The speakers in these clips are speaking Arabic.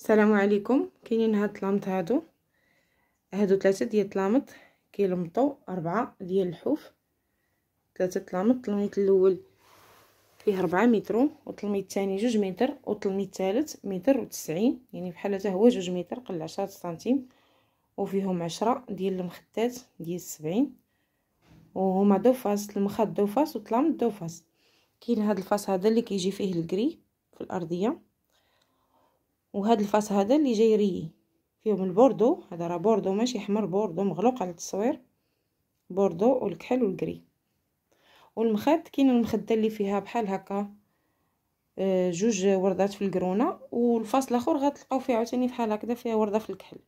السلام عليكم. كاينين هاد الطلامط هادو؟ هادو ثلاثة ديال الطلامط كيلمطوا أربعة ديال الحوف. ثلاثة طلامط الطلميط الأول فيه ربعة متر والطلميط الثاني جوج متر والطلميط الثالث متر وتسعين. يعني بحال هذا هو جوج متر قل عشرة سنتيم. وفيهم عشرة ديال المخدات ديال السبعين. وهما deux faces المخاد deux faces والطلامط deux faces. كاين هاد ال face هذا اللي كيجي فيه ال gris في الأرضية. وهذا ال face هذا اللي جاي rayé فيهم البوردو هذا راه بوردو ماشي احمر بوردو مغلوق على التصوير بوردو والكحل وال gris. والمخد كاين المخدة اللي فيها بحال هكا آه، جوج وردات في القرونه وال face الآخر غتلقاو فيه عاوتاني بحال هكذا فيها وردة في الكحل.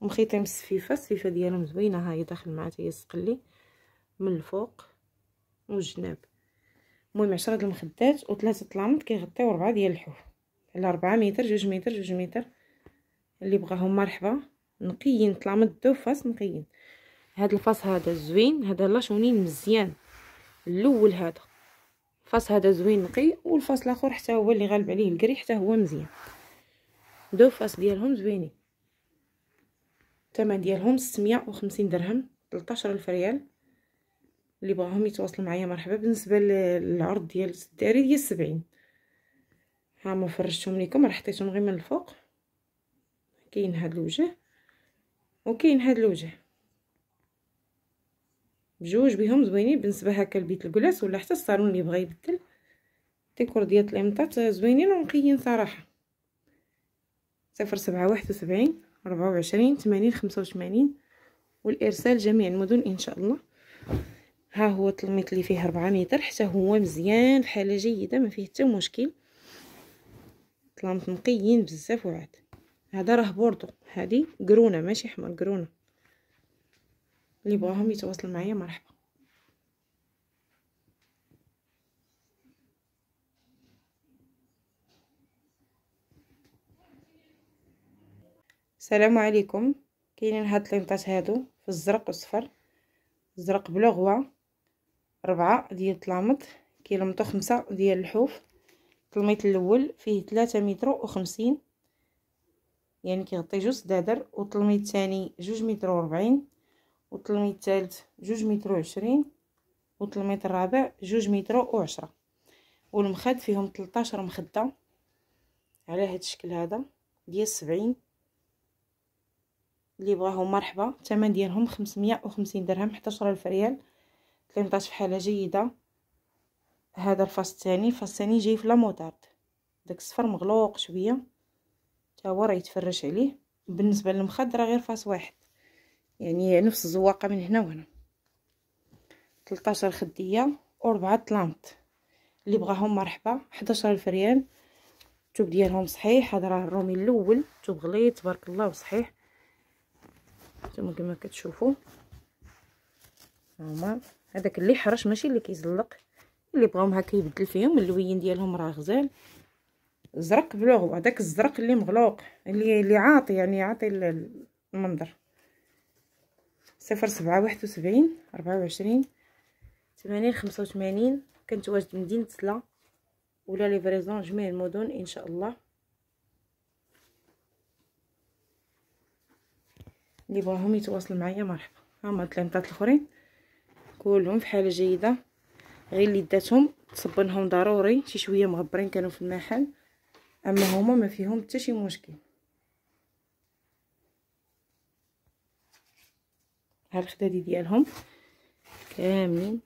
ومخيطين بالسفيفه السفيفه ديالهم زوينة هاهي داخل مع تاهي السقلي من الفوق والجناب. المهم عشرة المخدات وثلاثة طلامط كيغطيو ربعة ديال الحوف. على ربعة متر جوج متر جوج متر. اللي بغاهم مرحبا. نقيين طلامط deux faces نقيين هاد ال face هذا زوين هذا la chenille مزيان. الأول هذا. ال face هذا زوين نقي وال face الآخر حتى هو اللي غالب عليه ال gris حتى هو مزيان. deux faces ديالهم زوينين. الثمن ديالهم 650 درهم 13 الف ريال اللي بغاهم يتواصلوا معايا مرحبا. بالنسبة للعرض ديال الداري ديال 70 ها ما فرشتهم لكم راه حطيتهم غير من الفوق. كاين هاد الوجه وكاين هاد الوجه. بجوج بهم زوينين بالنسبة هكا لبيت الكلاس ولا حتى الصالون اللي بغى يبدل. ديكور ديال الطلامطات زوينين ونقيين صراحة. صفر سبعة واحد وسبعين ربعة وعشرين ثمانين خمسة وثمانين. والإرسال جميع المدن إن شاء الله. ها هو التلميط اللي فيه ربعة متر حتى هو مزيان في حاله جيدة ما فيه حتى مشكل. طلامط نقيين بزاف وعاد. هذا راه بوردو. هذه قرونة ماشي حمر قرونة. اللي بغاهم يتواصل معايا مرحبا. السلام عليكم. كاينين هاد الطليمطات هادو في الزرق والصفر. الزرق بلغوا ربعة ديال الطلامط. كيلمطو خمسة ديال الحوف. التلميط الأول فيه ثلاثة متر وخمسين يعني كيغطي جوج سدادر والتلميط الثاني جوج متر وربعين والتلميط الثالث جوج متر وعشرين والتلميط الرابع جوج متر وعشرة. والمخد فيهم تلطاشر مخدة. على هاد الشكل هذا ديال سبعين اللي بغاهم مرحبا الثمن ديالهم خمسمية وخمسين درهم حداشر ألف ريال. طليمطات في حالة جيدة. هذا ال face الثاني. ال face الثاني جاي في la moutarde داك الصفر مغلوق شوية. تا هو راه يتفرش عليه. بالنسبة للمخد راه غير face واحد. يعني نفس الزواقة من هنا وهنا. 13 مخدية. وربعه طلامط اللي بغاهم مرحبا. 11000 ريال الثوب ديالهم صحيح. هذا راه الرومي الأول. ثوب غليظ. تبارك الله وصحيح نتوما كما كتشوفوا. هما. هذاك اللي حرش ماشي اللي كيزلق. اللي بغاهم هكا يبدل فيهم اللوين ديالهم راه غزال. زرق بلوغ هذاك الزرق اللي مغلوق اللي اللي عاطي يعني عاطي المنظر. صفر سبعة واحد وسبعين ربعة وعشرين ثمانين خمسة وثمانين. كنتواجد مدينة سلا ولا ليفريزون جميع المدن إن شاء الله. اللي بغاهم يتواصل معايا مرحبا. هما التلامطات الأخرين. كلهم في حالة جيدة. غير اللي داتهم تصبنهم ضروري. شي شوية مغبرين كانوا في المحل. أما هما ما فيهم حتى شي مشكل. ها الخدادي ديالهم كاملين.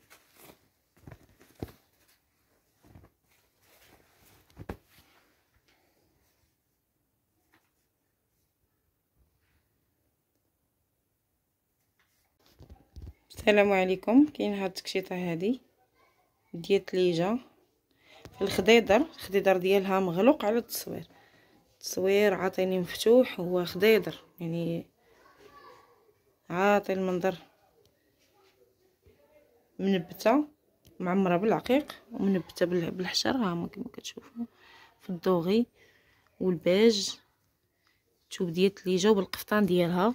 السلام عليكم. كاين هاد التكشيطة هادي. ديال في الخضيضر الخضيضر ديالها مغلوق على التصوير. التصوير عاطيني مفتوح هو خضيضر يعني عاطي المنظر منبتة معمرة بالعقيق ومنبتة بالحشر. ها كما كتشوفوا في الدوغي والباج. تشوف ديال التليجه وبالقفطان ديالها.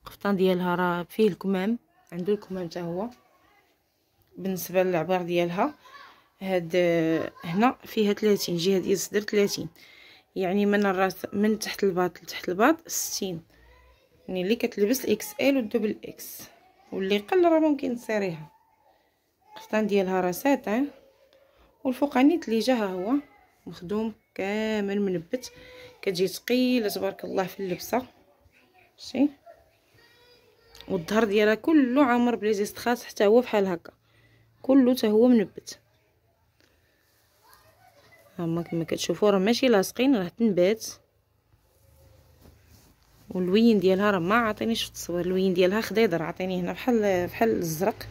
القفطان ديالها راه فيه الكمام عنده الكمام حتى هو. بالنسبة للعبار ديالها هاد هنا فيها 30 جهة ديال الصدر 30 يعني من الراس من تحت الباط لتحت الباط ستين. يعني اللي كتلبس ال XL وال double X. واللي قل راه ممكن تصيريها. القفطان ديالها راه ساتان والفوقاني تليجه ها هو مخدوم كامل منبت. كتجي ثقيله تبارك الله في اللبسة. شتي والظهر ديالها كله عامر ب les strass حتى هو بحال هكا. كله حتى هو منبت. هما كما كتشوفوا راه ماشي لاصقين راه تنبات. واللوين ديالها راه ما عطينيش في التصوير اللوين ديالها خضيضر عطيني هنا بحال بحال الزرق.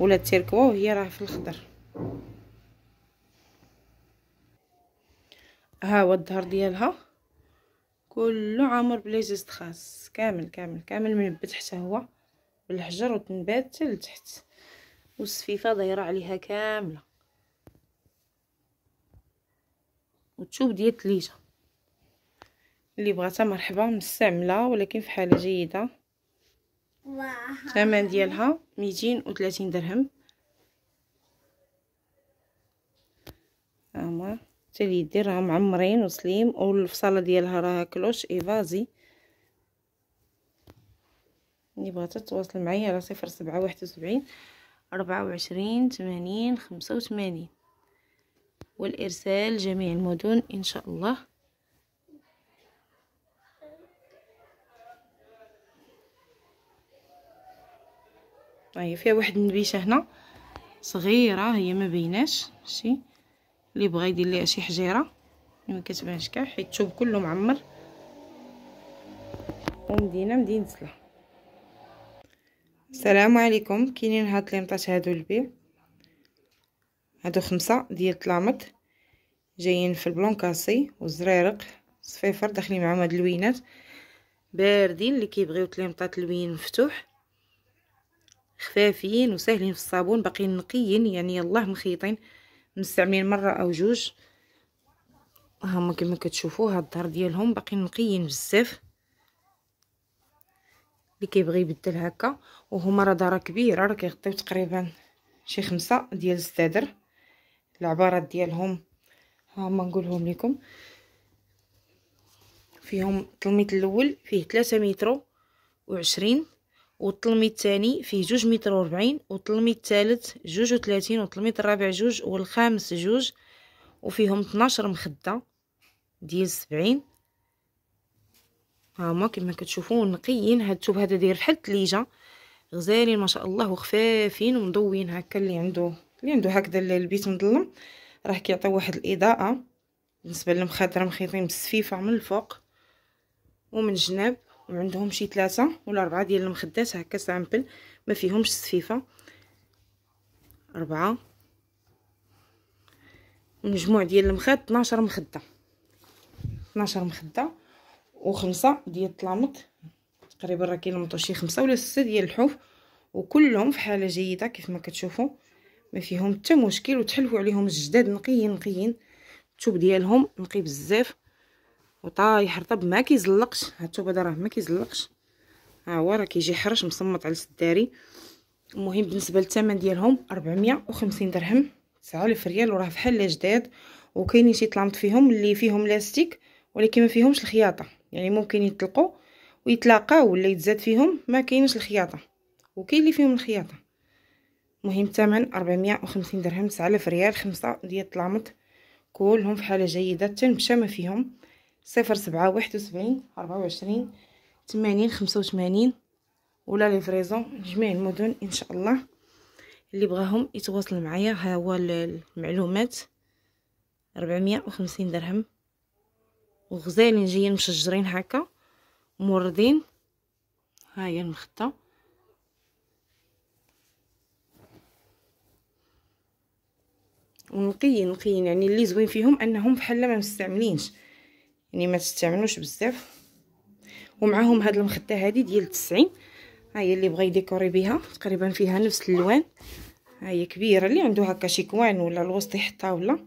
ولا ال turquoise وهي راه في الخضر. ها هو الظهر ديالها. كله عامر ب les strass. كامل كامل كامل منبت حتى هو. بالحجر وتنبات حتى لتحت. والسفيفه دايرة عليها كاملة. وتشوب ديال التليجه اللي بغاتها مرحبا مستعملة ولكن في حالة جيدة. الثمن ديالها ميتين وثلاثين درهم. هما حتى اليدين راهم معمرين وسليم والفصالة ديالها راه كلوش إيفازي. اللي بغات تتواصل معايا على صفر سبعة واحد وسبعين. أربعة وعشرين ثمانين خمسة وثمانين والإرسال جميع المدن إن شاء الله. هي فيها واحد النبيشه هنا. صغيرة هي ما بيناش شي اللي بغى يدير ليها شي حجيرة. ما كتبانش كاع حيت الثوب كله معمر. ومدينة مدينة سلا السلام عليكم. كاينين هاد ليمطات هادو البيع هادو خمسة ديال طلامط جايين في ال blanc cassé والزريرق صفيفر داخلين معاهم هاد اللوينات. باردين اللي كيبغيو طليمطات اللوين مفتوح. خفافين وسهلين في الصابون. باقيين نقيين. يعني يلاه مخيطين. مستعملين مرة أو جوج. هما كما كتشوفوا هاد الظهر ديالهم. باقيين نقيين بزاف. اللي كيبغي يبدل هكا وهما راه دارا كبيرة راه كيغطيو تقريبا شي خمسة ديال الصدر العبارات ديالهم هما نقولهم لكم فيهم التلميط الأول فيه 3 متر وعشرين والطلميط الثاني فيه جوج متر وربعين والطلميط الثالث جوج وثلاثين الرابع جوج والخامس جوج وفيهم 12 مخدة ديال سبعين. هما كما كتشوفوا نقيين. هاد الثوب هذا داير بحال الثليجه غزالين ما شاء الله وخفافين ومضوين هكا اللي عنده اللي عنده هكذا البيت مظلم راه كيعطيو واحد الإضاءة بالنسبة للمخدره مخيطين بالسفيفة من الفوق ومن الجناب وعندهم شي ثلاثة ولا أربعة ديال المخدات هكا سامبل ما فيهمش السفيفة أربعة. مجموع ديال المخاد 12 مخدة. 12 مخدة. وخمسة ديال الطلامط. تقريبا راه كيلمطو شي خمسة ولا ستة ديال الحوف. وكلهم في حالة جيدة كيف ما كتشوفوا ما فيهم حتى مشكل وتحلفوا عليهم الجداد نقيين نقيين. الثوب ديالهم نقي بزاف. وطايح رطب ما كيزلقش. هاد الثوب هذا راه ما كيزلقش. ها هو راه كيجي حرش مصمت على السداري المهم بالنسبة للثمن ديالهم 450 درهم. 9000 ريال وراه بحال جداد. وكاينين شي طلامط فيهم اللي فيهم لاستيك ولكن ما فيهمش الخياطة. يعني ممكن يطلقوا ويتلاقاو ولا يتزاد فيهم ما كاينش الخياطة. وكاين اللي فيهم الخياطة. مهم الثمن 450 درهم 9000 ريال خمسة ديال الطلامط. كلهم في حاله جيدة حتى ما فيهم. صفر سبعة واحد وسبعين أربعة وعشرين ثمانين خمسة وثمانين. و la livraison جميع المدن إن شاء الله. اللي بغاهم يتواصل معايا ها هو المعلومات. ربعمية وخمسين درهم. وغزالين جايين مشجرين هكا موردين. ها هي المخده ونقيين نقيين يعني اللي زوين فيهم أنهم بحال ما مستعملينش. يعني ما تستعملوش بزاف. ومعاهم هاد المخده هادي ديال 90 ها هي اللي بغى يديكوري بها تقريبا فيها نفس الالوان ها هي كبيرة اللي عنده هكا شي كوان ولا الوسط يحطها ولا.